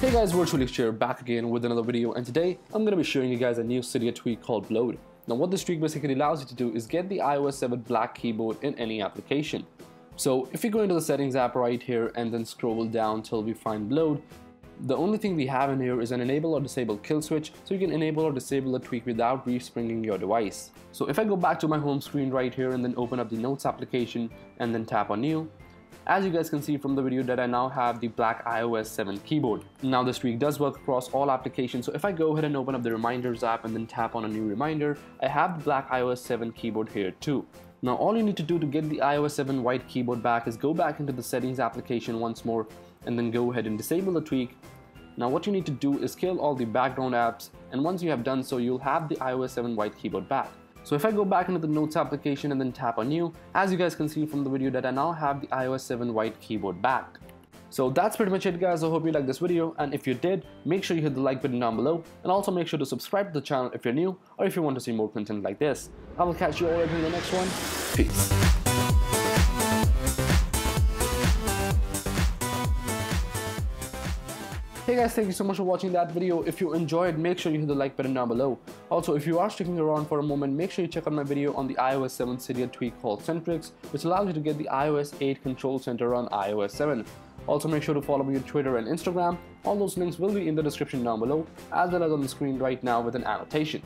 Hey guys, Virtually Akshay here back again with another video and today I'm going to be showing you guys a new Cydia tweak called Bloard. Now what this tweak basically allows you to do is get the iOS 7 black keyboard in any application. So if you go into the settings app right here and then scroll down till we find Bloard, the only thing we have in here is an enable or disable kill switch so you can enable or disable the tweak without respringing your device. So if I go back to my home screen right here and then open up the notes application and then tap on new, as you guys can see from the video that I now have the black iOS 7 keyboard. Now this tweak does work across all applications so if I go ahead and open up the reminders app and then tap on a new reminder, I have the black iOS 7 keyboard here too. Now all you need to do to get the iOS 7 white keyboard back is go back into the settings application once more and then go ahead and disable the tweak. Now what you need to do is kill all the background apps and once you have done so you'll have the iOS 7 white keyboard back. So if I go back into the notes application and then tap on new, as you guys can see from the video that I now have the iOS 7 white keyboard back. So that's pretty much it guys, I hope you liked this video and if you did, make sure you hit the like button down below and also make sure to subscribe to the channel if you're new or if you want to see more content like this. I will catch you all in the next one. Peace. Hey guys, thank you so much for watching that video. If you enjoyed, make sure you hit the like button down below. Also, if you are sticking around for a moment, make sure you check out my video on the iOS 7 Cydia tweak called Centrex, which allows you to get the iOS 8 control center on iOS 7. Also, make sure to follow me on Twitter and Instagram. All those links will be in the description down below, as well as on the screen right now with an annotation.